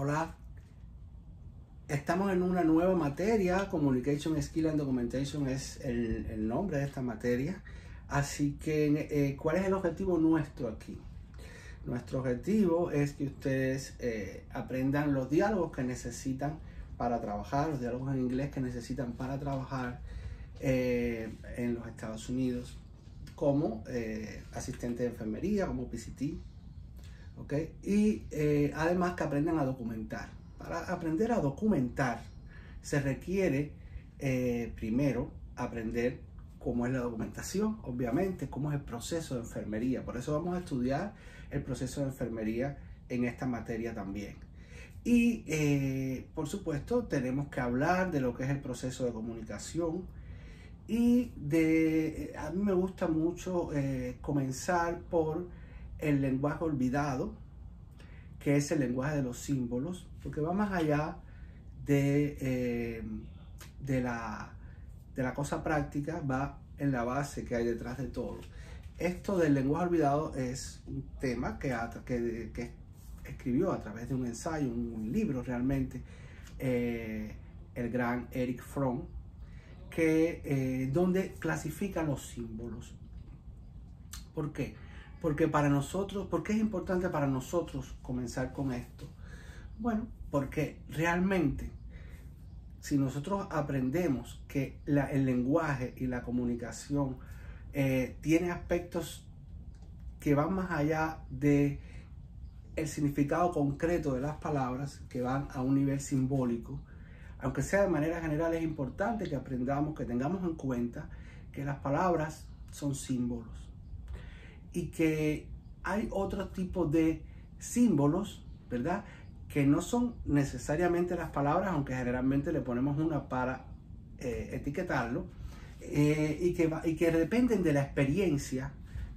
Hola. Estamos en una nueva materia, Communication Skill and Documentation es el, nombre de esta materia. Así que, eh, ¿cuál es el objetivo nuestro aquí? Nuestro objetivo es que ustedes eh, aprendan los diálogos que necesitan para trabajar, los diálogos en inglés que necesitan para trabajar eh, en los Estados Unidos como asistente de enfermería, como PCT, y eh, además que aprendan a documentar. Para aprender a documentar se requiere eh, primero aprender cómo es la documentación, obviamente, cómo es el proceso de enfermería. Por eso vamos a estudiar el proceso de enfermería en esta materia también. Y eh, por supuesto tenemos que hablar de lo que es el proceso de comunicación. Y de, a mí me gusta mucho comenzar por el lenguaje olvidado, que es el lenguaje de los símbolos, porque va más allá de, eh, de, la, de la cosa práctica, va en la base que hay detrás de todo. Esto del lenguaje olvidado es un tema que, que, escribió a través de un ensayo, un, libro realmente, eh, el gran Eric Fromm, que, eh, donde clasifica los símbolos. ¿Por qué? Porque para nosotros, ¿por qué es importante para nosotros comenzar con esto? Bueno, porque realmente si nosotros aprendemos que el lenguaje y la comunicación eh, tiene aspectos que van más allá de el significado concreto de las palabras, que van a un nivel simbólico, aunque sea de manera general, es importante que aprendamos, que tengamos en cuenta que las palabras son símbolos y que hay otro tipo de símbolos, ¿verdad? Que no son necesariamente las palabras, aunque generalmente le ponemos una para eh, etiquetarlo, eh, y, que, y que dependen de la experiencia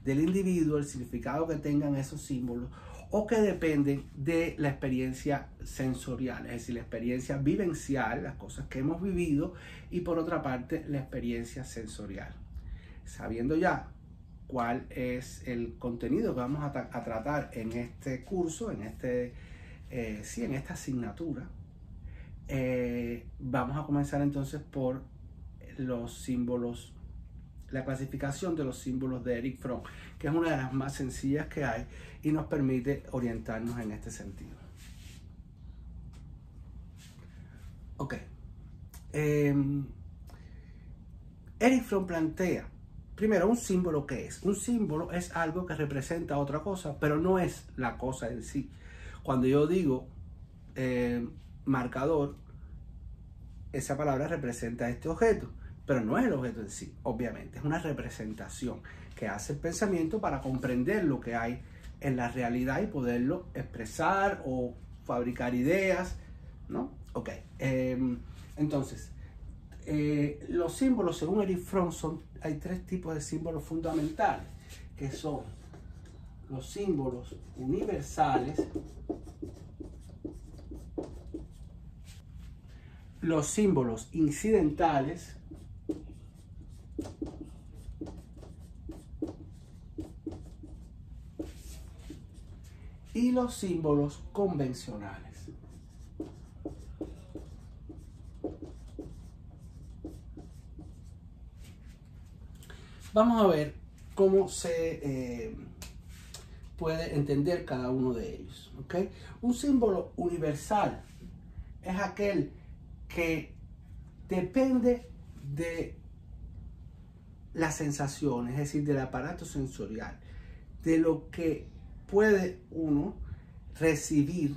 del individuo, el significado que tengan esos símbolos, o que dependen de la experiencia sensorial, es decir, la experiencia vivencial, las cosas que hemos vivido, y por otra parte, la experiencia sensorial. Sabiendo ya cuál es el contenido que vamos a, tratar en este curso, en, este, eh, sí, en esta asignatura. Eh, vamos a comenzar entonces por los símbolos, la clasificación de los símbolos de Eric Fromm, que es una de las más sencillas que hay y nos permite orientarnos en este sentido. Ok. Em, Eric Fromm plantea Primero, un símbolo qué es? Un símbolo es algo que representa otra cosa, pero no es la cosa en sí. Cuando yo digo eh, marcador, esa palabra representa este objeto, pero no es el objeto en sí, obviamente, es una representación que hace el pensamiento para comprender lo que hay en la realidad y poderlo expresar o fabricar ideas, ¿no? Ok, em, entonces, eh, los símbolos, según Eric Fromm, hay tres tipos de símbolos fundamentales, que son los símbolos universales, los símbolos incidentales, y los símbolos convencionales. Vamos a ver cómo se eh, puede entender cada uno de ellos. Un símbolo universal es aquel que depende de las sensaciones, es decir, del aparato sensorial, de lo que puede uno recibir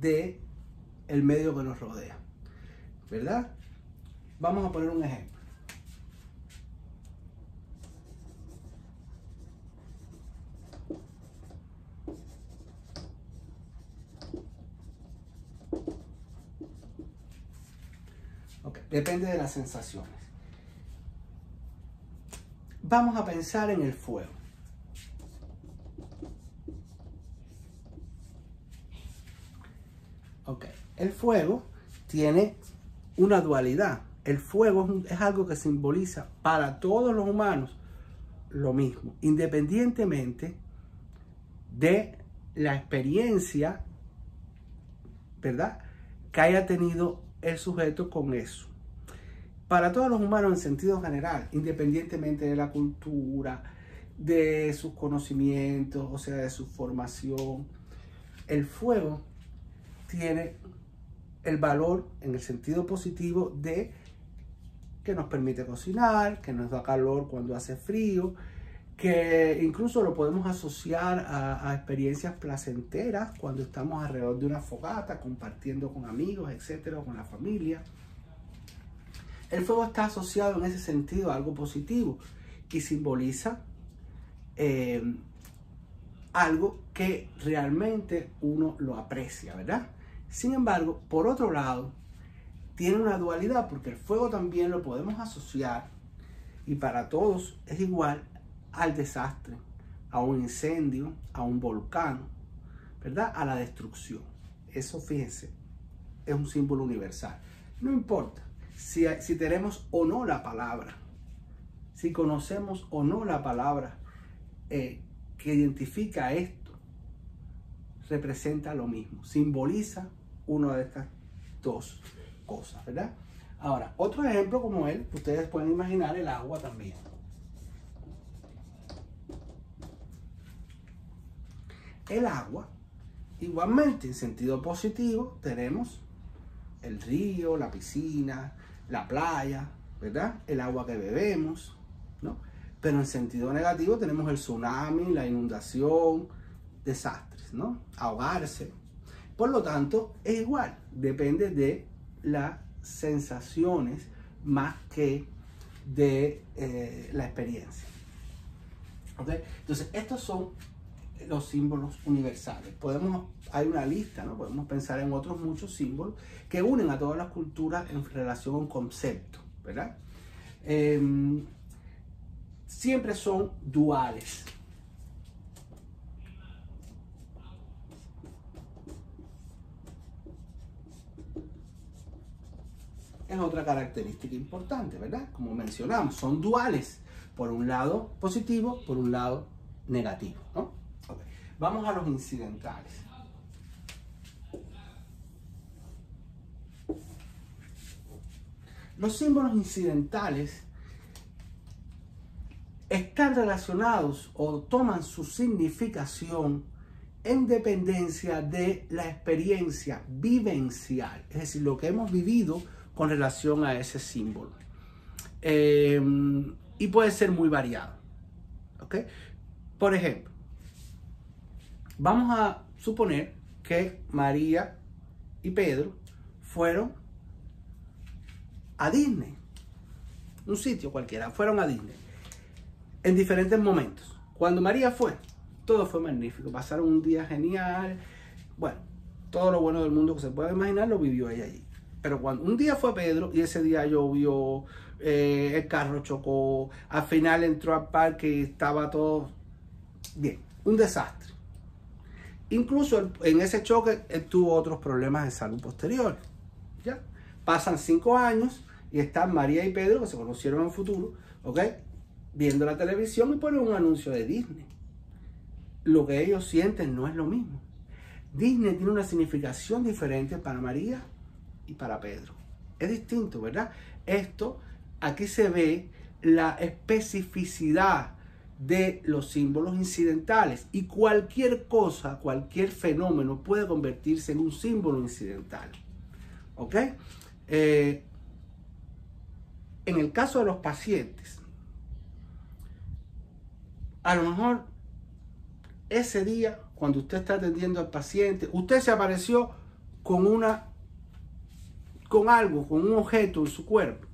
de el medio que nos rodea. ¿Verdad? Vamos a poner un ejemplo. Depende de las sensaciones. Vamos a pensar en el fuego. Ok, el fuego tiene una dualidad. El fuego es, algo que simboliza para todos los humanos lo mismo, independientemente de la experiencia ¿verdad? Que haya tenido el sujeto con eso. Para todos los humanos en sentido general, independientemente de la cultura, de sus conocimientos, o sea, de su formación, el fuego tiene el valor en el sentido positivo de que nos permite cocinar, que nos da calor cuando hace frío, que incluso lo podemos asociar a, experiencias placenteras cuando estamos alrededor de una fogata, compartiendo con amigos, etcétera, con la familia. El fuego está asociado en ese sentido a algo positivo y simboliza eh, algo que realmente uno lo aprecia, ¿verdad? Sin embargo, por otro lado, tiene una dualidad porque el fuego también lo podemos asociar y para todos es igual al desastre, a un incendio, a un volcán, ¿verdad? A la destrucción. Eso, fíjense, es un símbolo universal. No importa si, si tenemos o no la palabra, si conocemos o no la palabra eh, que identifica esto, representa lo mismo, simboliza una de estas dos cosas, ¿verdad? Ahora, otro ejemplo como él, ustedes pueden imaginar el agua también. El agua, igualmente en sentido positivo, tenemos el río, la piscina, la playa, ¿verdad? El agua que bebemos, ¿no? Pero en sentido negativo tenemos el tsunami, la inundación, desastres, ¿no? Ahogarse. Por lo tanto, es igual, depende de las sensaciones más que de eh, la experiencia. Entonces, estos son los símbolos universales. Podemos, hay una lista, ¿no? Podemos pensar en otros muchos símbolos que unen a todas las culturas en relación a un concepto, ¿verdad? Em, siempre son duales. Es otra característica importante, ¿verdad? Como mencionamos, son duales. Por un lado positivo, por un lado negativo, Vamos a los incidentales. Los símbolos incidentales están relacionados o toman su significación en dependencia de la experiencia vivencial, es decir, lo que hemos vivido con relación a ese símbolo. Eh, y puede ser muy variado. Por ejemplo, vamos a suponer que María y Pedro fueron a Disney, un sitio cualquiera, fueron a Disney en diferentes momentos. Cuando María fue, todo fue magnífico, pasaron un día genial, bueno, todo lo bueno del mundo que se pueda imaginar lo vivió ella allí. Pero cuando un día fue Pedro y ese día llovió, eh, el carro chocó, al final entró al parque y estaba todo bien, un desastre. Incluso en ese choque tuvo otros problemas de salud posteriores. ¿ya? Pasan cinco años y están María y Pedro, que se conocieron en el futuro, ¿ok? viendo la televisión y ponen un anuncio de Disney. Lo que ellos sienten no es lo mismo. Disney tiene una significación diferente para María y para Pedro. Es distinto, ¿verdad? Esto, aquí se ve la especificidad de los símbolos incidentales y cualquier cosa, cualquier fenómeno puede convertirse en un símbolo incidental. ¿Ok? Eh, en el caso de los pacientes, a lo mejor ese día, cuando usted está atendiendo al paciente, usted se apareció con una, con algo, con un objeto en su cuerpo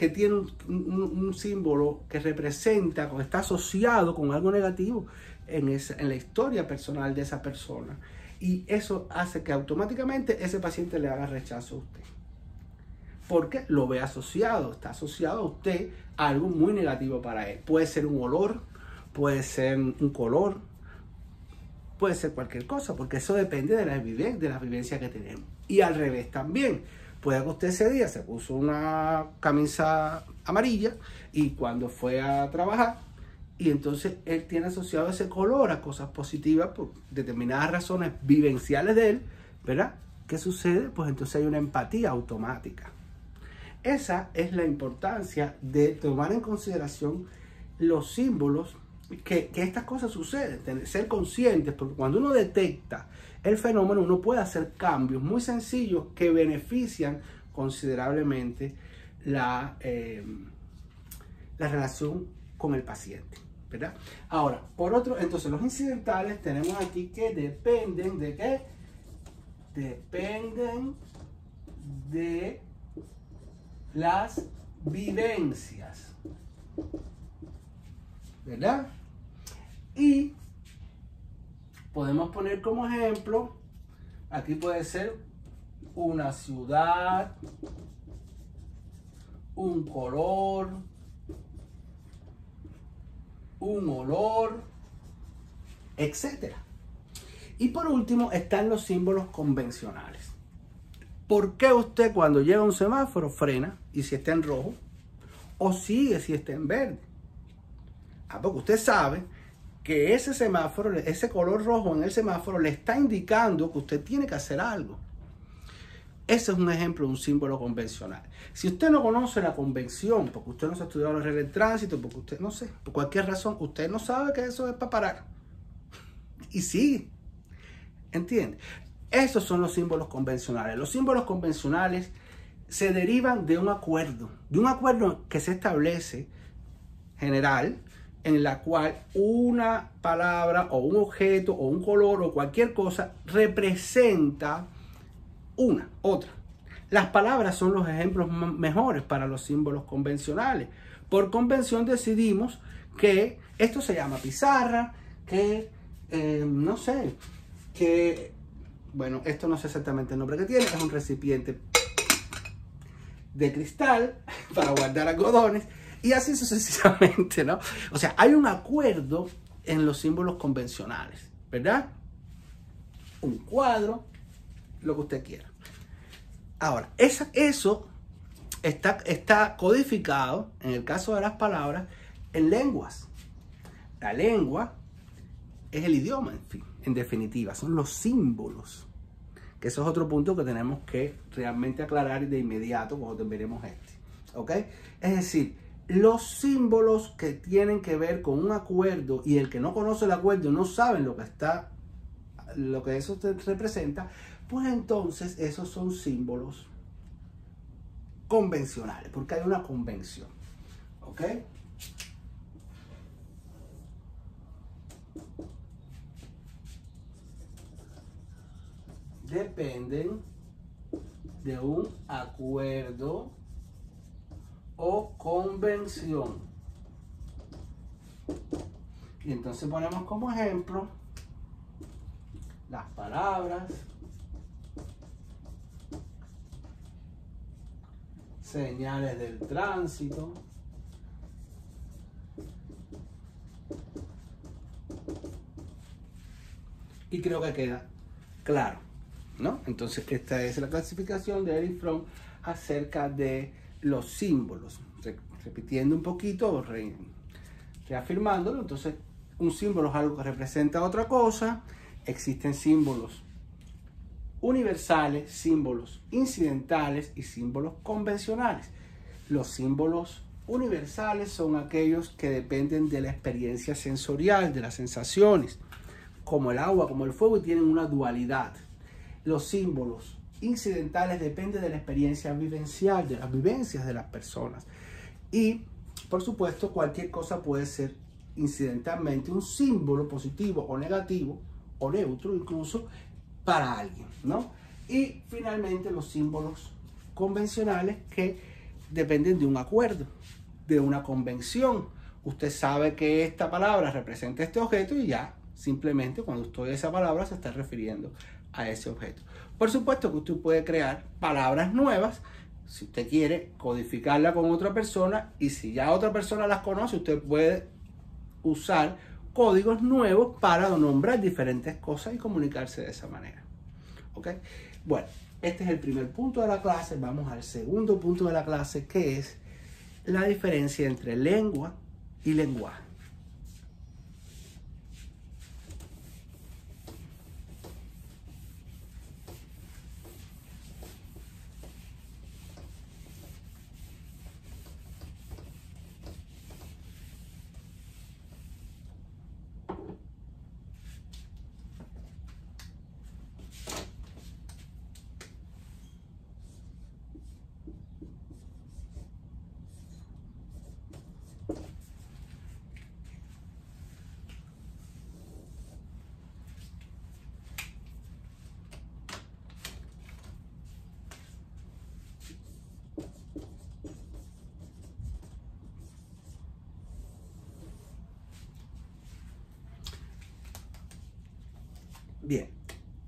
que tiene un, símbolo que representa, o está asociado con algo negativo en, en la historia personal de esa persona. Y eso hace que automáticamente ese paciente le haga rechazo a usted. Porque lo ve asociado, está asociado a usted a algo muy negativo para él. Puede ser un olor, puede ser un color, puede ser cualquier cosa, porque eso depende de la, de la vivencia que tenemos. Y al revés también. Puede que usted ese día se puso una camisa amarilla y cuando fue a trabajar, y entonces él tiene asociado ese color a cosas positivas por determinadas razones vivenciales de él, ¿verdad? ¿Qué sucede? Pues entonces hay una empatía automática. Esa es la importancia de tomar en consideración los símbolos que, estas cosas suceden, ser conscientes, porque cuando uno detecta el fenómeno, uno puede hacer cambios muy sencillos que benefician considerablemente la, eh, la relación con el paciente. ¿verdad? Ahora, por otro, entonces los incidentales tenemos aquí que dependen de qué? Dependen de las vivencias. ¿Verdad? Y podemos poner como ejemplo, aquí puede ser una ciudad, un color, un olor, etc. Y por último están los símbolos convencionales. ¿Por qué usted cuando llega a un semáforo frena y si está en rojo o sigue si está en verde? Ah, porque usted sabe que ese semáforo, ese color rojo en el semáforo le está indicando que usted tiene que hacer algo. Ese es un ejemplo de un símbolo convencional. Si usted no conoce la convención, porque usted no se ha estudiado la regla de tránsito, porque usted no sé, por cualquier razón, usted no sabe que eso es para parar. Y sí, ¿entiende? Esos son los símbolos convencionales. Los símbolos convencionales se derivan de un acuerdo, de un acuerdo que se establece general, en la cual una palabra o un objeto o un color o cualquier cosa representa una, otra. Las palabras son los ejemplos mejores para los símbolos convencionales. Por convención decidimos que esto se llama pizarra, que eh, no sé, que, bueno, esto no sé exactamente el nombre que tiene, es un recipiente de cristal para guardar algodones y así sucesivamente, ¿no? O sea, hay un acuerdo en los símbolos convencionales, ¿verdad? Un cuadro, lo que usted quiera. Ahora, eso está, está codificado, en el caso de las palabras, en lenguas. La lengua es el idioma, en fin, en definitiva, son los símbolos. Que eso es otro punto que tenemos que realmente aclarar de inmediato cuando veremos este. ¿Ok? Es decir, los símbolos que tienen que ver con un acuerdo y el que no conoce el acuerdo no sabe lo que está, lo que eso representa, pues entonces esos son símbolos convencionales, porque hay una convención. ¿Ok? Dependen de un acuerdo o convención. Y entonces ponemos como ejemplo las palabras señales del tránsito, y creo que queda claro, ¿no? Entonces esta es la clasificación de Eric Fromm acerca de los símbolos, repitiendo un poquito, reafirmándolo, entonces un símbolo es algo que representa otra cosa, existen símbolos universales, símbolos incidentales y símbolos convencionales. Los símbolos universales son aquellos que dependen de la experiencia sensorial, de las sensaciones, como el agua, como el fuego, y tienen una dualidad. Los símbolos incidentales dependen de la experiencia vivencial, de las vivencias de las personas. Y, por supuesto, cualquier cosa puede ser incidentalmente un símbolo positivo o negativo, o neutro incluso, para alguien, ¿no? Y finalmente los símbolos convencionales que dependen de un acuerdo, de una convención. Usted sabe que esta palabra representa este objeto y ya simplemente cuando usted oye esa palabra se está refiriendo a ese objeto. Por supuesto que usted puede crear palabras nuevas si usted quiere codificarla con otra persona y si ya otra persona las conoce, usted puede usar códigos nuevos para nombrar diferentes cosas y comunicarse de esa manera. ¿Ok? Bueno, este es el primer punto de la clase. Vamos al segundo punto de la clase, que es la diferencia entre lengua y lenguaje. Bien,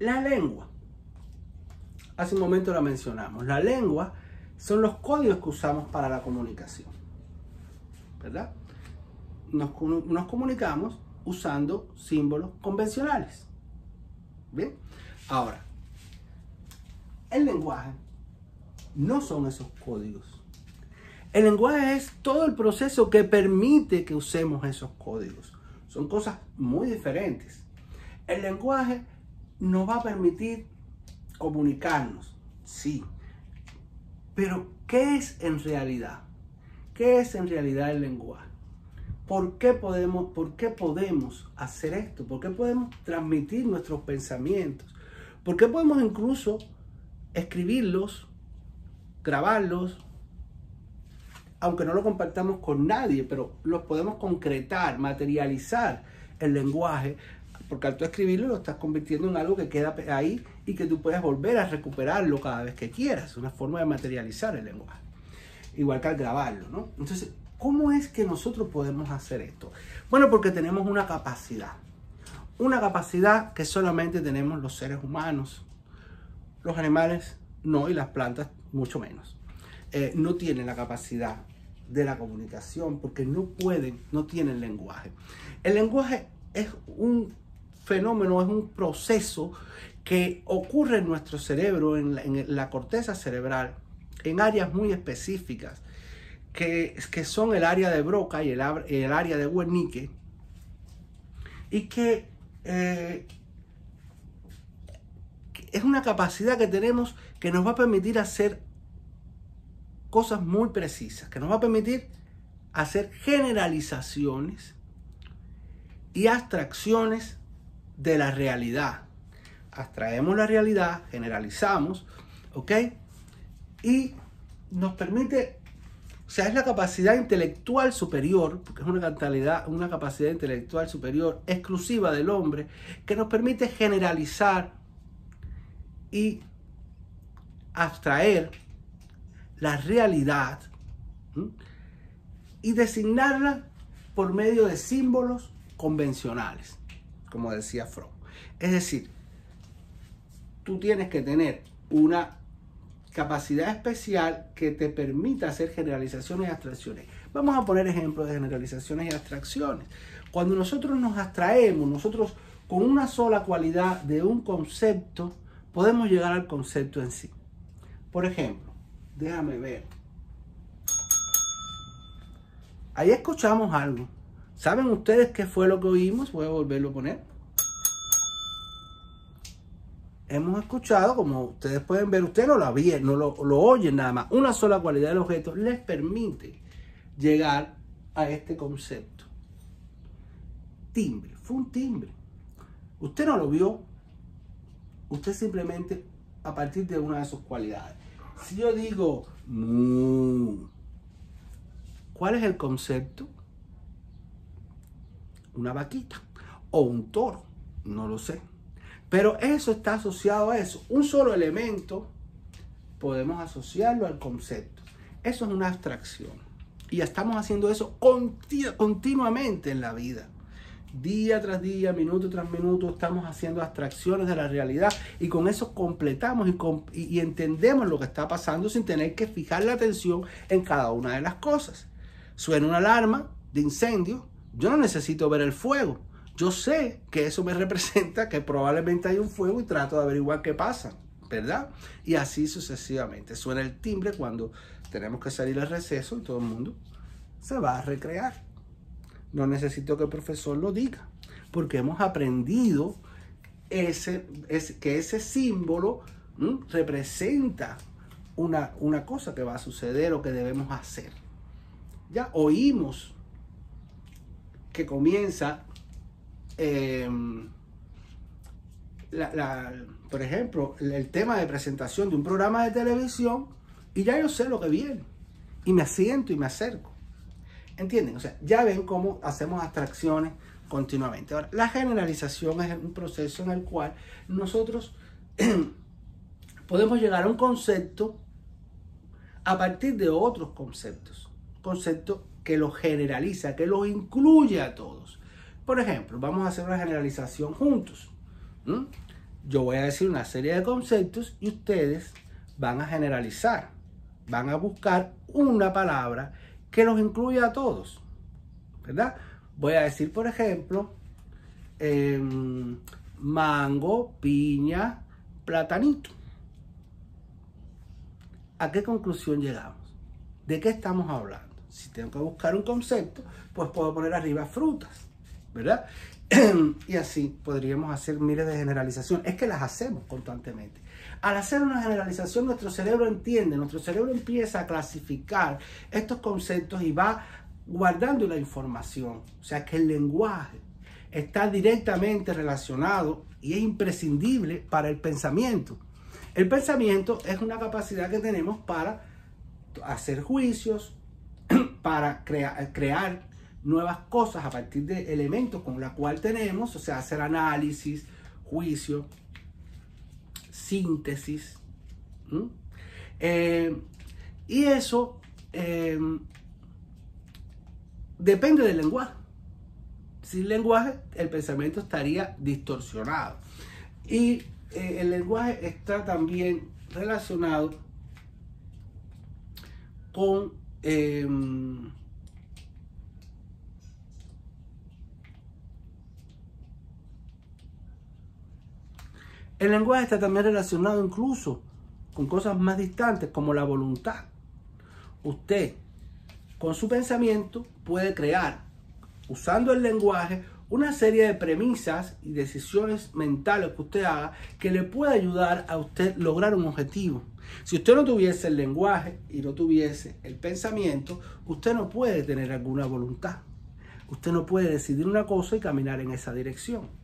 la lengua. Hace un momento la mencionamos. La lengua son los códigos que usamos para la comunicación. ¿Verdad? Nos, nos comunicamos usando símbolos convencionales. Bien, ahora, el lenguaje no son esos códigos. El lenguaje es todo el proceso que permite que usemos esos códigos. Son cosas muy diferentes. El lenguaje nos va a permitir comunicarnos, sí. Pero, ¿qué es en realidad? ¿Qué es en realidad el lenguaje? ¿Por qué podemos, por qué podemos hacer esto? ¿Por qué podemos transmitir nuestros pensamientos? ¿Por qué podemos incluso escribirlos, grabarlos, aunque no lo compartamos con nadie, pero los podemos concretar, materializar el lenguaje, porque al tú escribirlo lo estás convirtiendo en algo que queda ahí y que tú puedes volver a recuperarlo cada vez que quieras. Es una forma de materializar el lenguaje. Igual que al grabarlo, ¿no? Entonces, ¿cómo es que nosotros podemos hacer esto? Bueno, porque tenemos una capacidad. Una capacidad que solamente tenemos los seres humanos. Los animales no y las plantas mucho menos. Eh, no tienen la capacidad de la comunicación porque no pueden, no tienen lenguaje. El lenguaje es un fenómeno, es un proceso que ocurre en nuestro cerebro, en la, corteza cerebral, en áreas muy específicas, que, que son el área de Broca y el, área de Wernicke, y que eh, es una capacidad que tenemos que nos va a permitir hacer cosas muy precisas, que nos va a permitir hacer generalizaciones y abstracciones de la realidad. Abstraemos la realidad, generalizamos, ¿ok? Y nos permite, o sea, es la capacidad intelectual superior, porque es una, calidad, una capacidad intelectual superior exclusiva del hombre, que nos permite generalizar y abstraer la realidad y designarla por medio de símbolos convencionales, como decía Freud. Es decir, tú tienes que tener una capacidad especial que te permita hacer generalizaciones y abstracciones. Vamos a poner ejemplos de generalizaciones y abstracciones. Cuando nosotros nos abstraemos, nosotros con una sola cualidad de un concepto, podemos llegar al concepto en sí. Por ejemplo, déjame ver. Ahí escuchamos algo. ¿Saben ustedes qué fue lo que oímos? Voy a volverlo a poner. Hemos escuchado, como ustedes pueden ver, ustedes no lo ven, no lo, lo oyen nada más. Una sola cualidad del objeto les permite llegar a este concepto. Timbre, fue un timbre. Usted no lo vio, Usted simplemente a partir de una de sus cualidades. Si yo digo ¿cuál es el concepto? Una vaquita o un toro, no lo sé. Pero eso está asociado a eso. Un solo elemento podemos asociarlo al concepto. Eso es una abstracción. Y estamos haciendo eso continuamente en la vida día tras día, minuto tras minuto, estamos haciendo abstracciones de la realidad y con eso completamos y, entendemos lo que está pasando sin tener que fijar la atención en cada una de las cosas. Suena una alarma de incendio, yo no necesito ver el fuego. Yo sé que eso me representa que probablemente hay un fuego y trato de averiguar qué pasa, ¿verdad? Y así sucesivamente. Suena el timbre cuando tenemos que salir al receso y todo el mundo se va a recrear. No necesito que el profesor lo diga, porque hemos aprendido ese, que ese símbolo representa una, una cosa que va a suceder o que debemos hacer. Ya oímos que comienza, em, por ejemplo, el tema de presentación de un programa de televisión y ya yo sé lo que viene. Y me asiento y me acerco. ¿Entienden? O sea, ya ven cómo hacemos abstracciones continuamente. Ahora, la generalización es un proceso en el cual nosotros podemos llegar a un concepto a partir de otros conceptos. Concepto que los generaliza, que los incluye a todos. Por ejemplo, vamos a hacer una generalización juntos. Yo voy a decir una serie de conceptos y ustedes van a generalizar, van a buscar una palabra que los incluya a todos, ¿verdad? Voy a decir, por ejemplo, em, mango, piña, platanito. ¿A qué conclusión llegamos? ¿De qué estamos hablando? Si tengo que buscar un concepto, pues puedo poner arriba frutas, ¿verdad? y así podríamos hacer miles de generalizaciones. Es que las hacemos constantemente. Al hacer una generalización, nuestro cerebro entiende, nuestro cerebro empieza a clasificar estos conceptos y va guardando la información. O sea que el lenguaje está directamente relacionado y es imprescindible para el pensamiento. El pensamiento es una capacidad que tenemos para hacer juicios, para crear nuevas cosas a partir de elementos con los cuales tenemos, o sea, hacer análisis, juicio, síntesis. Eh, y eso eh, depende del lenguaje. Sin lenguaje, el pensamiento estaría distorsionado. Y eh, el lenguaje está también relacionado con El lenguaje está también relacionado incluso con cosas más distantes como la voluntad. Usted, con su pensamiento, puede crear, usando el lenguaje, una serie de premisas y decisiones mentales que usted haga que le pueda ayudar a usted lograr un objetivo. Si usted no tuviese el lenguaje y no tuviese el pensamiento, usted no puede tener alguna voluntad. Usted no puede decidir una cosa y caminar en esa dirección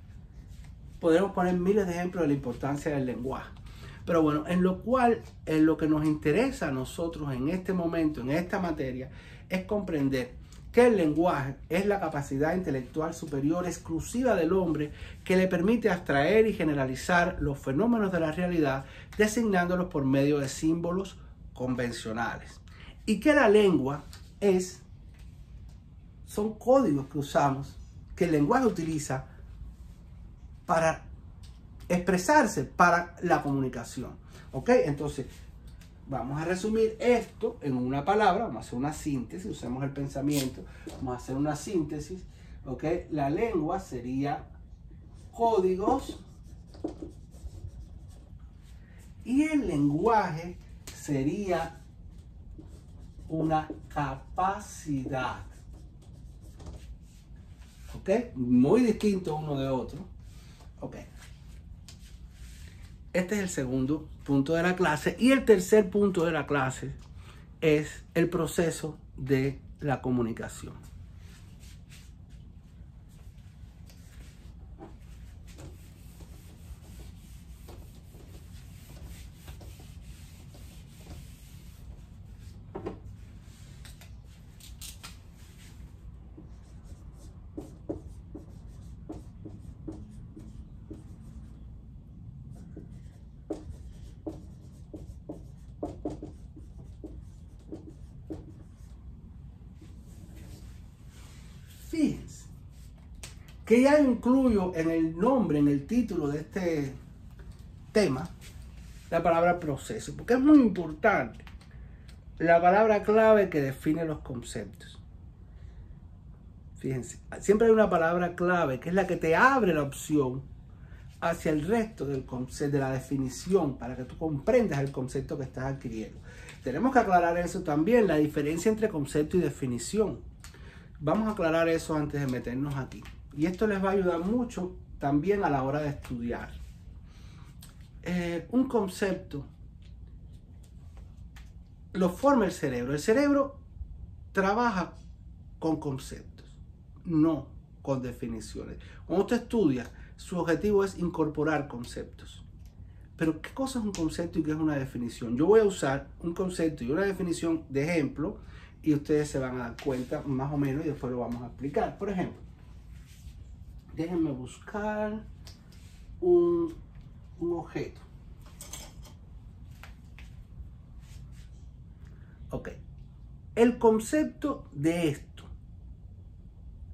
podemos poner miles de ejemplos de la importancia del lenguaje. Pero bueno, en lo cual, en lo que nos interesa a nosotros en este momento, en esta materia, es comprender que el lenguaje es la capacidad intelectual superior exclusiva del hombre que le permite abstraer y generalizar los fenómenos de la realidad designándolos por medio de símbolos convencionales. Y que la lengua es, son códigos que usamos, que el lenguaje utiliza para expresarse, para la comunicación. ¿Ok? Entonces, vamos a resumir esto en una palabra, vamos a hacer una síntesis, usemos el pensamiento, vamos a hacer una síntesis. ¿Ok? La lengua sería códigos y el lenguaje sería una capacidad. ¿Ok? Muy distinto uno de otro. Ok. Este es el segundo punto de la clase. Y el tercer punto de la clase es el proceso de la comunicación. que ya incluyo en el nombre, en el título de este tema, la palabra proceso, porque es muy importante. La palabra clave que define los conceptos. Fíjense, siempre hay una palabra clave que es la que te abre la opción hacia el resto del concepto, de la definición, para que tú comprendas el concepto que estás adquiriendo. Tenemos que aclarar eso también, la diferencia entre concepto y definición. Vamos a aclarar eso antes de meternos aquí. Y esto les va a ayudar mucho también a la hora de estudiar. Eh, un concepto lo forma el cerebro. El cerebro trabaja con conceptos, no con definiciones. Cuando usted estudia, su objetivo es incorporar conceptos. Pero ¿qué cosa es un concepto y qué es una definición? Yo voy a usar un concepto y una definición de ejemplo y ustedes se van a dar cuenta más o menos y después lo vamos a explicar. Por ejemplo, déjenme buscar un, objeto. Ok. El concepto de esto.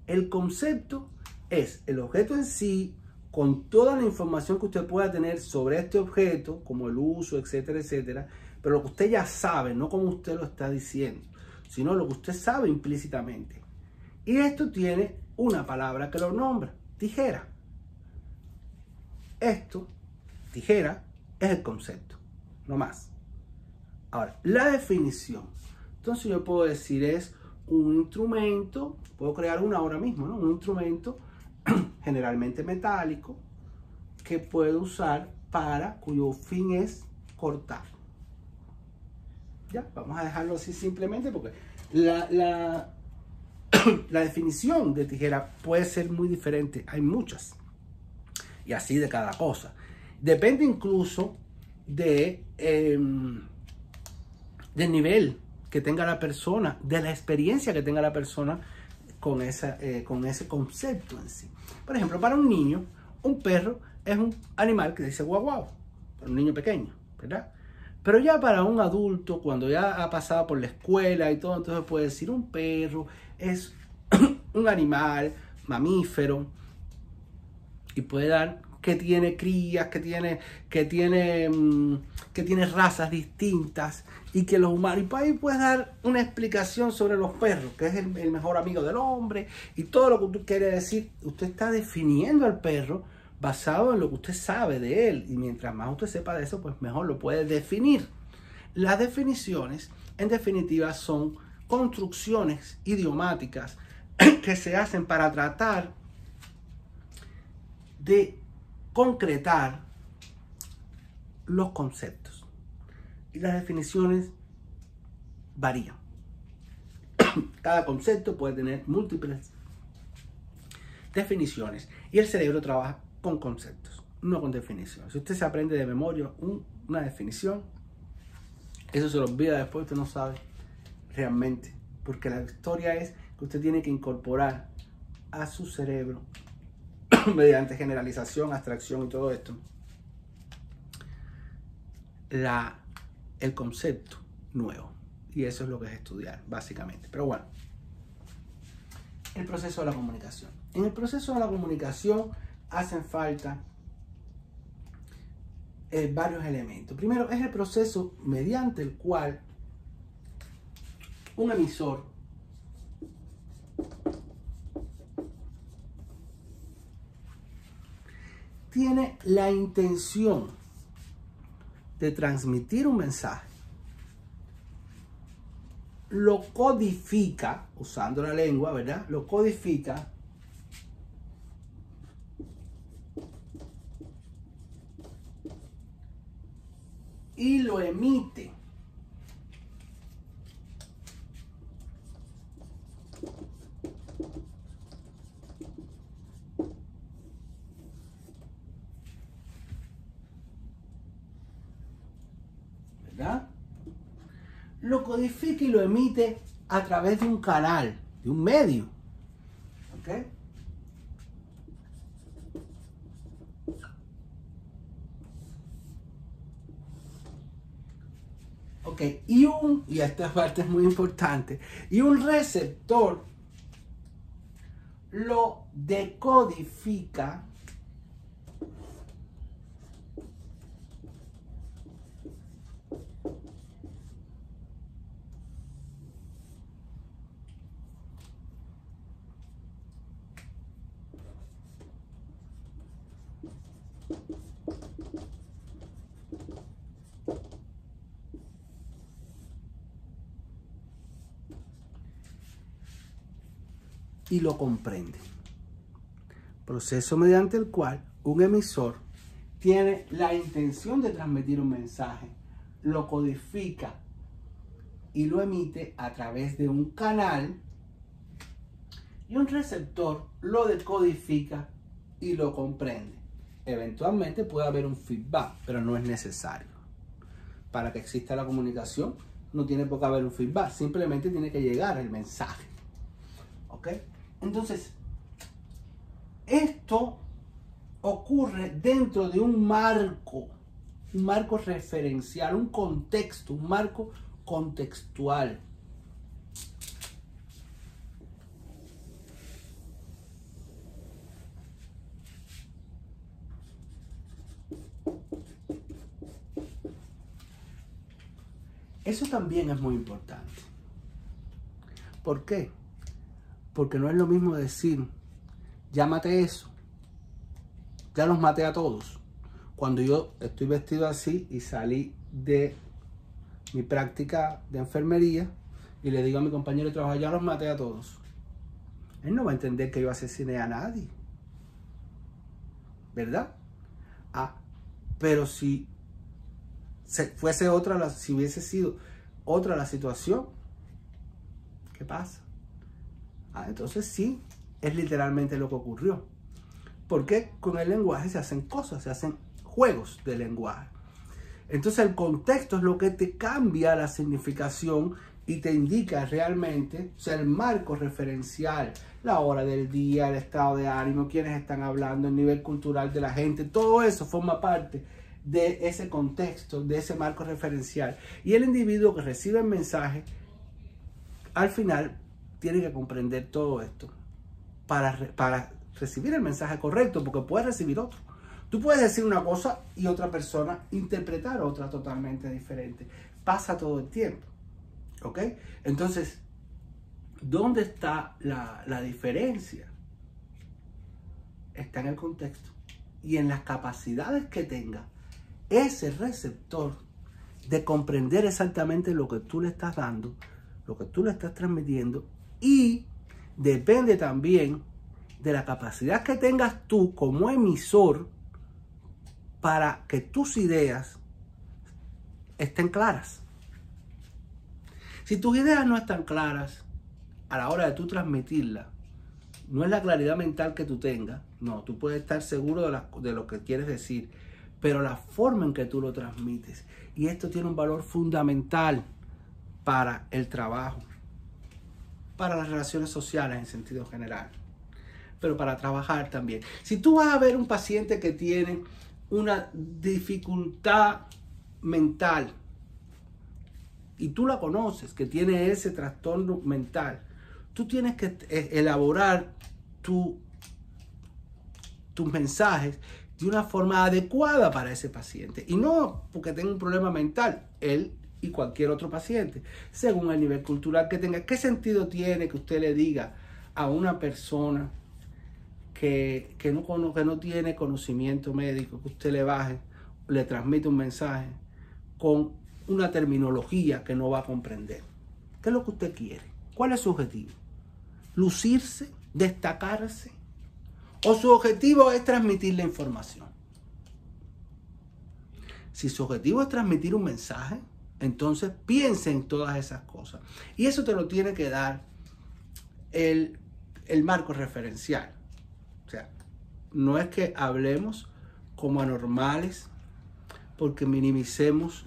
El concepto es el objeto en sí con toda la información que usted pueda tener sobre este objeto, como el uso, etcétera, etcétera, pero lo que usted ya sabe, no como usted lo está diciendo, sino lo que usted sabe implícitamente. Y esto tiene una palabra que lo nombra, tijera. Esto, tijera, es el concepto, no más. Ahora, la definición. Entonces yo puedo decir es un instrumento, puedo crear una ahora mismo, ¿no? Un instrumento generalmente metálico que puedo usar para cuyo fin es cortar. Ya, vamos a dejarlo así simplemente porque la, la, la definición de tijera puede ser muy diferente. Hay muchas. Y así de cada cosa. Depende incluso de, em, del nivel que tenga la persona, de la experiencia que tenga la persona con, esa, eh, con ese concepto en sí. Por ejemplo, para un niño, un perro es un animal que dice guau guau, para un niño pequeño, ¿verdad? Pero ya para un adulto, cuando ya ha pasado por la escuela y todo, entonces puede decir un perro es un animal mamífero y puede dar que tiene crías, que tiene, que tiene, mm, que tiene razas distintas y que los humanos, y ahí puedes dar una explicación sobre los perros, que es el, el, mejor amigo del hombre y todo lo que usted quiere decir. Usted está definiendo al perro basado en lo que usted sabe de él y mientras más usted sepa de eso, pues mejor lo puede definir. Las definiciones, en definitiva, son construcciones idiomáticas que se hacen para tratar de concretar los conceptos. Y las definiciones varían. Cada concepto puede tener múltiples definiciones y el cerebro trabaja con conceptos, no con definiciones. Si usted se aprende de memoria una definición, eso se lo olvida después, usted no sabe realmente, porque la historia es que usted tiene que incorporar a su cerebro mediante generalización, abstracción y todo esto, el concepto nuevo. Y eso es lo que es estudiar, básicamente. Pero bueno, el proceso de la comunicación. En el proceso de la comunicación hacen falta eh, varios elementos. Primero, es el proceso mediante el cual un emisor tiene la intención de transmitir un mensaje, lo codifica, usando la lengua, ¿verdad? Lo codifica y lo emite. lo codifica y lo emite a través de un canal, de un medio. ¿Ok? Y un, y esta parte es muy importante, y un receptor lo decodifica y lo comprende. Proceso mediante el cual un emisor tiene la intención de transmitir un mensaje, lo codifica y lo emite a través de un canal y un receptor lo decodifica y lo comprende. Eventualmente puede haber un feedback, pero no es necesario. Para que exista la comunicación no tiene por qué haber un feedback, simplemente tiene que llegar el mensaje. ¿Ok? Entonces, esto ocurre dentro de un marco, un marco referencial, un contexto, un marco contextual. Eso también es muy importante. ¿Por qué? Porque no es lo mismo decir, ya maté eso, ya los maté a todos. Cuando yo estoy vestido así y salí de mi práctica de enfermería y le digo a mi compañero de trabajo, ya los maté a todos. Él no va a entender que yo asesiné a nadie. ¿Verdad? Ah, pero si fuese otra, si hubiese sido otra la situación, ¿qué pasa? Ah, entonces sí, es literalmente lo que ocurrió. Porque con el lenguaje se hacen cosas, se hacen juegos de lenguaje. Entonces el contexto es lo que te cambia la significación y te indica realmente, o sea, el marco referencial, la hora del día, el estado de ánimo, quienes están hablando, el nivel cultural de la gente, todo eso forma parte de ese contexto, de ese marco referencial. Y el individuo que recibe el mensaje, al final, tiene que comprender todo esto para, para recibir el mensaje correcto, porque puede recibir otro. Tú puedes decir una cosa y otra persona interpretar otra totalmente diferente. Pasa todo el tiempo. ¿Ok? Entonces, ¿dónde está la, la diferencia? Está en el contexto y en las capacidades que tenga ese receptor de comprender exactamente lo que tú le estás dando, lo que tú le estás transmitiendo y depende también de la capacidad que tengas tú como emisor para que tus ideas estén claras. Si tus ideas no están claras a la hora de tú transmitirlas, no es la claridad mental que tú tengas, no, tú puedes estar seguro de, de lo que quieres decir, pero la forma en que tú lo transmites. Y esto tiene un valor fundamental para el trabajo, para las relaciones sociales en sentido general, pero para trabajar también. Si tú vas a ver un paciente que tiene una dificultad mental y tú la conoces, que tiene ese trastorno mental, tú tienes que eh, elaborar tu, tus mensajes de una forma adecuada para ese paciente. Y no porque tenga un problema mental, él y cualquier otro paciente, según el nivel cultural que tenga. ¿Qué sentido tiene que usted le diga a una persona que, no, que no tiene conocimiento médico, que usted le baje, le transmite un mensaje con una terminología que no va a comprender? ¿Qué es lo que usted quiere? ¿Cuál es su objetivo? ¿Lucirse? ¿Destacarse? o su objetivo es transmitir la información. Si su objetivo es transmitir un mensaje, entonces piense en todas esas cosas. Y eso te lo tiene que dar el, marco referencial. O sea, no es que hablemos como anormales porque minimicemos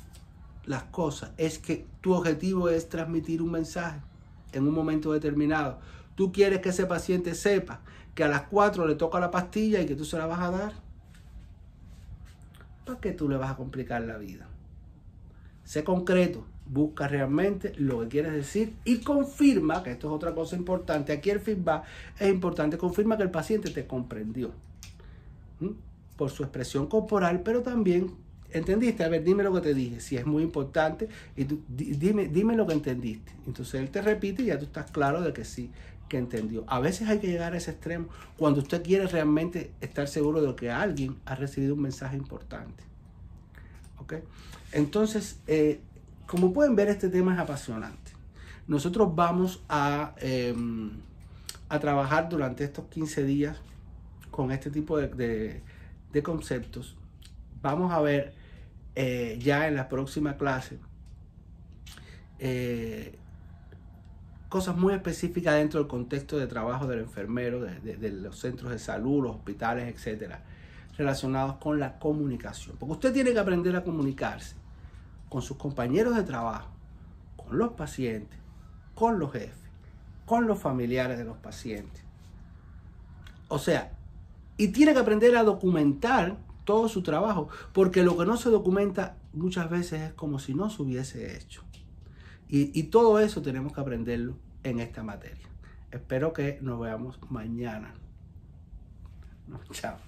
las cosas. Es que tu objetivo es transmitir un mensaje en un momento determinado. Tú quieres que ese paciente sepa que a las 4 le toca la pastilla y que tú se la vas a dar, ¿para qué tú le vas a complicar la vida? Sé concreto, busca realmente lo que quieres decir y confirma, que esto es otra cosa importante, aquí el feedback es importante, confirma que el paciente te comprendió por su expresión corporal, pero también ¿Entendiste? A ver, dime lo que te dije, si es muy importante, y dime, dime lo que entendiste. Entonces él te repite y ya tú estás claro de que sí, que entendió. A veces hay que llegar a ese extremo cuando usted quiere realmente estar seguro de que alguien ha recibido un mensaje importante. Entonces, eh, como pueden ver, este tema es apasionante. Nosotros vamos a, em, a trabajar durante estos 15 días con este tipo de, de conceptos. Vamos a ver eh, ya en la próxima clase eh, cosas muy específicas dentro del contexto de trabajo del enfermero, de, los centros de salud, los hospitales, etcétera, relacionados con la comunicación. Porque usted tiene que aprender a comunicarse con sus compañeros de trabajo, con los pacientes, con los jefes, con los familiares de los pacientes. O sea, y tiene que aprender a documentar todo su trabajo, porque lo que no se documenta muchas veces es como si no se hubiese hecho. Y, todo eso tenemos que aprenderlo en esta materia. Espero que nos veamos mañana. chao.